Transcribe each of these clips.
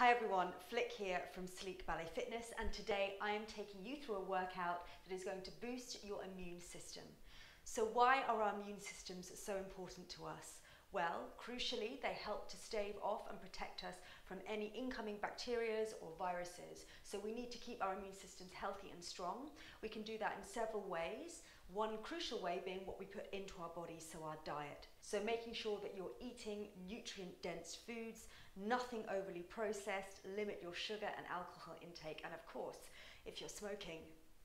Hi everyone, Flick here from Sleek Ballet Fitness and today I am taking you through a workout that is going to boost your immune system. So why are our immune systems so important to us? Well, crucially, they help to stave off and protect us from any incoming bacteria or viruses. So we need to keep our immune systems healthy and strong. We can do that in several ways. One crucial way being what we put into our bodies, so our diet. So making sure that you're eating nutrient dense foods, nothing overly processed, limit your sugar and alcohol intake, and of course, if you're smoking,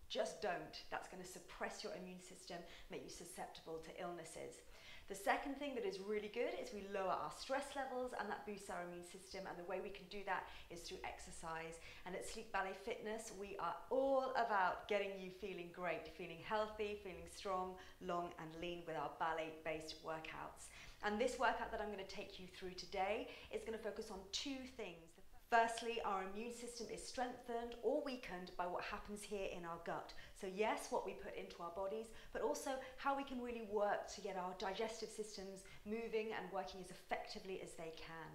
just don't. That's going to suppress your immune system, make you susceptible to illnesses. The second thing that is really good is we lower our stress levels and that boosts our immune system. And the way we can do that is through exercise. And at Sleek Ballet Fitness, we are all about getting you feeling great, feeling healthy, feeling strong, long, and lean with our ballet based workouts. And this workout that I'm going to take you through today is going to focus on two things. Firstly, our immune system is strengthened or weakened by what happens here in our gut. So yes, what we put into our bodies, but also how we can really work to get our digestive systems moving and working as effectively as they can.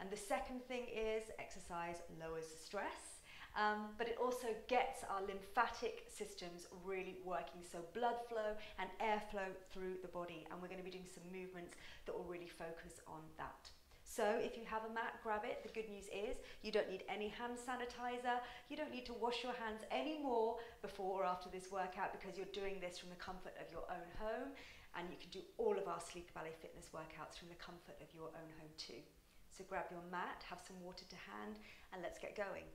And the second thing is exercise lowers stress. Um, but it also gets our lymphatic systems really working. So blood flow and airflow through the body. And we're going to be doing some movements that will really focus on that. So if you have a mat, grab it. The good news is you don't need any hand sanitizer. You don't need to wash your hands anymore before or after this workout because you're doing this from the comfort of your own home. And you can do all of our Sleek Ballet Fitness workouts from the comfort of your own home too. So grab your mat, have some water to hand, and let's get going.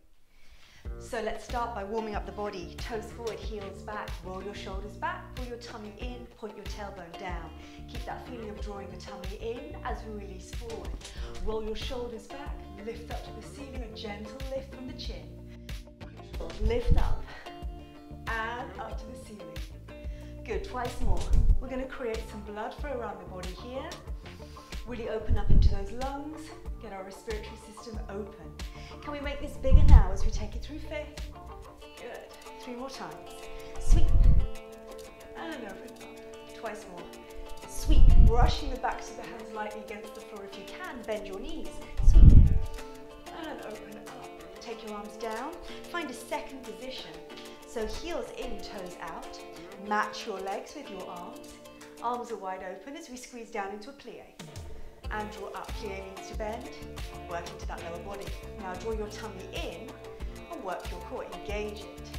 So let's start by warming up the body. Toes forward, heels back, roll your shoulders back, pull your tummy in, point your tailbone down. Keep that feeling of drawing the tummy in as we release forward. Roll your shoulders back, lift up to the ceiling, a gentle lift from the chin. Lift up and up to the ceiling. Good, twice more. We're gonna create some blood flow around the body here. Really open up into those lungs, get our respiratory system open. Can we make this bigger now as we take it through fifth? Good. Three more times. Sweep. And open up. Twice more. Sweep. Brushing the backs of the hands lightly against the floor if you can. Bend your knees. Sweep. And open up. Take your arms down. Find a second position. So heels in, toes out. Match your legs with your arms. Arms are wide open as we squeeze down into a plie and draw up. Plie needs to bend, work into that lower body. Now draw your tummy in and work your core, engage it.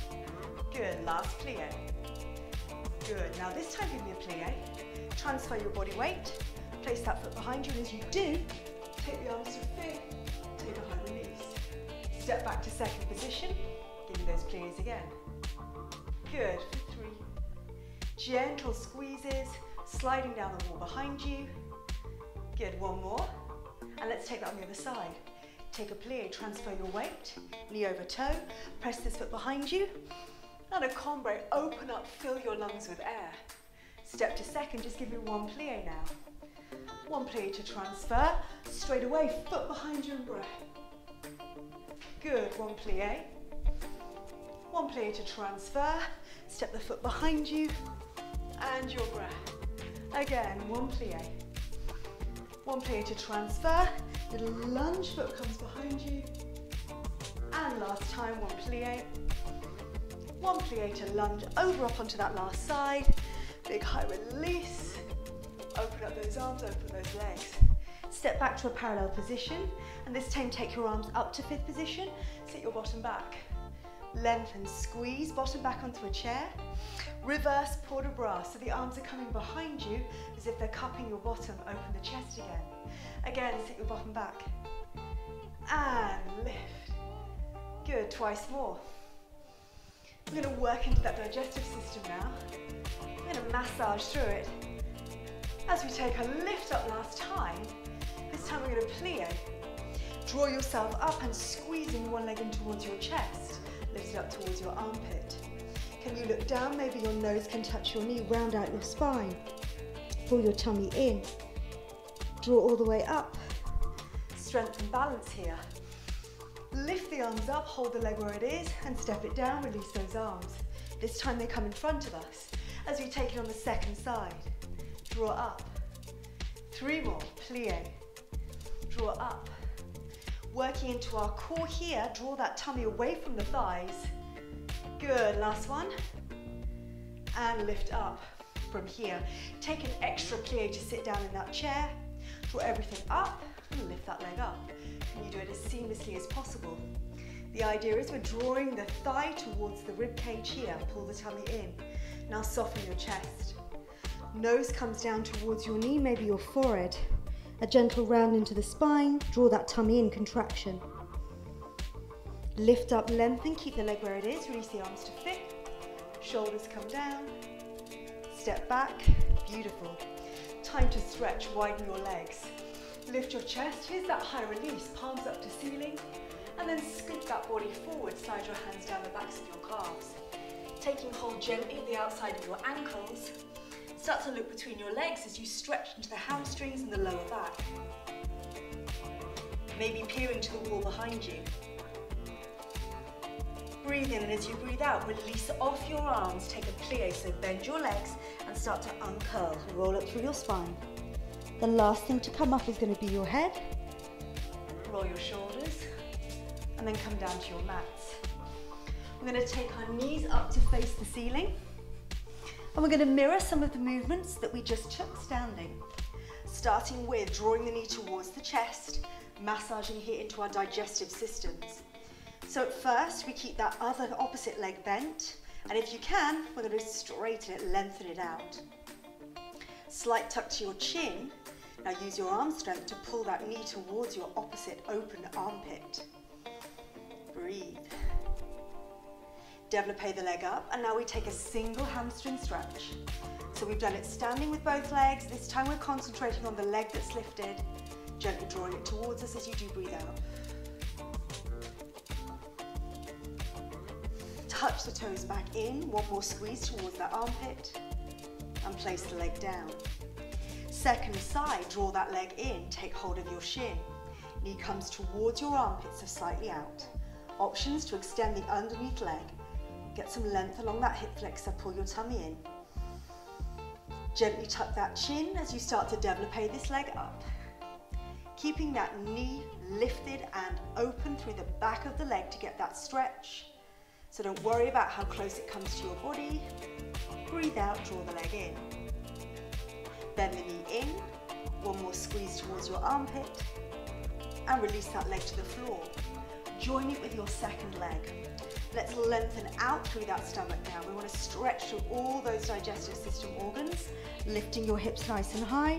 Good, last plie. Good, now this time give me a plie. Transfer your body weight, place that foot behind you, and as you do, take the arms to feet, take a high release. Step back to second position, give me those plies again. Good, for three. Gentle squeezes, sliding down the wall behind you, Good, one more. And let's take that on the other side. Take a plie, transfer your weight, knee over toe, press this foot behind you. And a cambre, open up, fill your lungs with air. Step to second, just give me one plie now. One plie to transfer, straight away, foot behind you and breath. Good, one plie. Eh? One plie to transfer, step the foot behind you, and your breath. Again, one plie. Eh? One plie to transfer, little lunge, foot comes behind you. And last time, one plie. One plie to lunge over up onto that last side. Big high release. Open up those arms, open those legs. Step back to a parallel position, and this time take your arms up to fifth position, sit your bottom back. Lengthen, squeeze, bottom back onto a chair. Reverse port de bras, so the arms are coming behind you as if they're cupping your bottom, open the chest again. Again, sit your bottom back. And lift. Good, twice more. We're gonna work into that digestive system now. We're gonna massage through it. As we take a lift up last time, this time we're gonna plie. Draw yourself up and squeezing one leg in towards your chest. Lift it up towards your armpit. Can you look down? Maybe your nose can touch your knee. Round out your spine. Pull your tummy in. Draw all the way up. Strength and balance here. Lift the arms up, hold the leg where it is, and step it down, release those arms. This time they come in front of us. As we take it on the second side, draw up. Three more, plie. Draw up. Working into our core here, draw that tummy away from the thighs. Good, last one. And lift up from here. Take an extra plie to sit down in that chair. Draw everything up and lift that leg up. Can you do it as seamlessly as possible? The idea is we're drawing the thigh towards the rib cage here. Pull the tummy in. Now soften your chest. Nose comes down towards your knee, maybe your forehead. A gentle round into the spine. Draw that tummy in, contraction. Lift up, lengthen, keep the leg where it is. Release the arms to fit. Shoulders come down. Step back. Beautiful. Time to stretch, widen your legs. Lift your chest. Here's that high release. Palms up to ceiling. And then scoop that body forward. Slide your hands down the backs of your calves. Taking hold gently of the outside of your ankles. Start to look between your legs as you stretch into the hamstrings and the lower back. Maybe peering to the wall behind you. Breathe in and as you breathe out, release off your arms, take a plie, so bend your legs and start to uncurl. Roll up through your spine. The last thing to come up is going to be your head. Roll your shoulders and then come down to your mats. We're going to take our knees up to face the ceiling. And we're going to mirror some of the movements that we just took standing. Starting with drawing the knee towards the chest, massaging here into our digestive systems. So at first, we keep that other opposite leg bent, and if you can, we're going to straighten it, lengthen it out. Slight tuck to your chin. Now use your arm strength to pull that knee towards your opposite open armpit. Breathe. Develope the leg up, and now we take a single hamstring stretch. So we've done it standing with both legs. This time we're concentrating on the leg that's lifted, gently drawing it towards us as you do breathe out. Touch the toes back in, one more squeeze towards that armpit, and place the leg down. Second side, draw that leg in, take hold of your shin. Knee comes towards your armpit, so slightly out. Options to extend the underneath leg. Get some length along that hip flexor, pull your tummy in. Gently tuck that chin as you start to develop this leg up. Keeping that knee lifted and open through the back of the leg to get that stretch. So don't worry about how close it comes to your body. Breathe out, draw the leg in. Bend the knee in, one more squeeze towards your armpit, and release that leg to the floor. Join it with your second leg. Let's lengthen out through that stomach now. We want to stretch through all those digestive system organs, lifting your hips nice and high.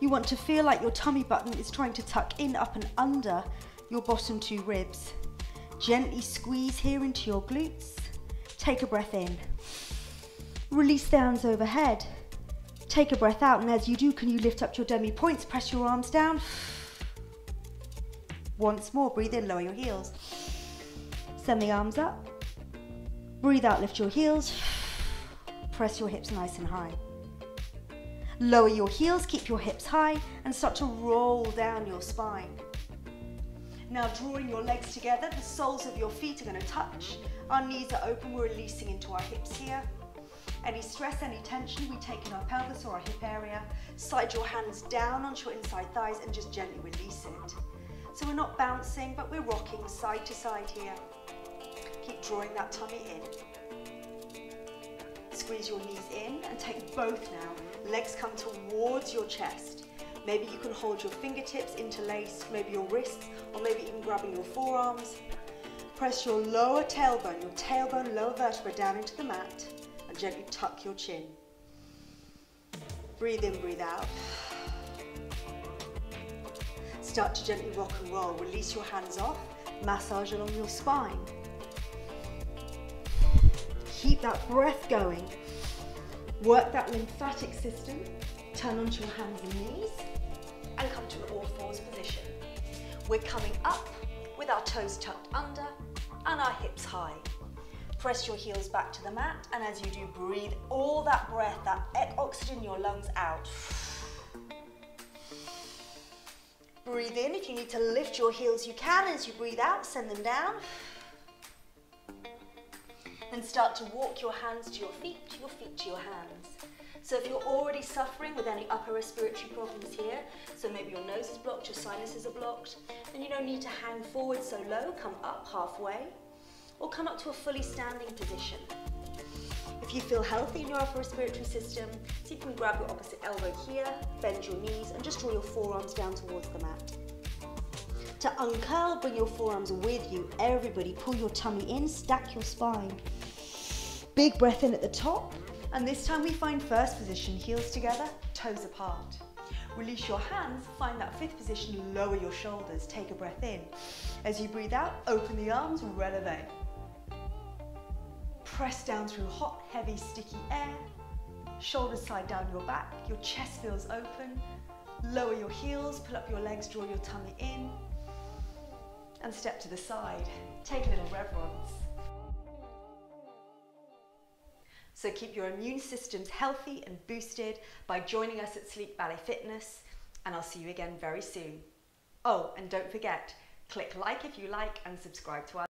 You want to feel like your tummy button is trying to tuck in, up and under your bottom two ribs. Gently squeeze here into your glutes. Take a breath in. Release the hands overhead. Take a breath out, and as you do, can you lift up your demi points? Press your arms down. Once more, breathe in, lower your heels. Send the arms up. Breathe out, lift your heels. Press your hips nice and high. Lower your heels, keep your hips high, and start to roll down your spine. Now drawing your legs together, the soles of your feet are going to touch. Our knees are open, we're releasing into our hips here. Any stress, any tension we take in our pelvis or our hip area, slide your hands down onto your inside thighs and just gently release it. So we're not bouncing, but we're rocking side to side here. Keep drawing that tummy in. Squeeze your knees in and take both now. Legs come towards your chest. Maybe you can hold your fingertips interlaced, maybe your wrists, or maybe even grabbing your forearms. Press your lower tailbone, your tailbone, lower vertebra down into the mat, and gently tuck your chin. Breathe in, breathe out. Start to gently rock and roll. Release your hands off, massage along your spine. Keep that breath going. Work that lymphatic system. Turn onto your hands and knees and come to all fours position. We're coming up with our toes tucked under and our hips high. Press your heels back to the mat and as you do, breathe all that breath, that oxygen in your lungs out. Breathe in. If you need to lift your heels, you can. As you breathe out, send them down. And start to walk your hands to your feet, to your feet to your hands. So if you're already suffering with any upper respiratory problems here, so maybe your nose is blocked, your sinuses are blocked, then you don't need to hang forward so low, come up halfway, or come up to a fully standing position. If you feel healthy in your upper respiratory system, you can grab your opposite elbow here, bend your knees, and just draw your forearms down towards the mat. To uncurl, bring your forearms with you. Everybody, pull your tummy in, stack your spine. Big breath in at the top. And this time we find first position, heels together, toes apart. Release your hands, find that fifth position, lower your shoulders, take a breath in. As you breathe out, open the arms, releve. Press down through hot, heavy, sticky air. Shoulders slide down your back, your chest feels open. Lower your heels, pull up your legs, draw your tummy in. And step to the side. Take a little reverence. So keep your immune systems healthy and boosted by joining us at Sleek Ballet Fitness, and I'll see you again very soon. Oh, and don't forget, click like if you like and subscribe to our